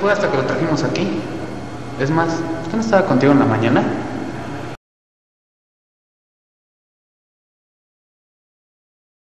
fue hasta que lo trajimos aquí. Es más, ¿usted no estaba contigo en la mañana?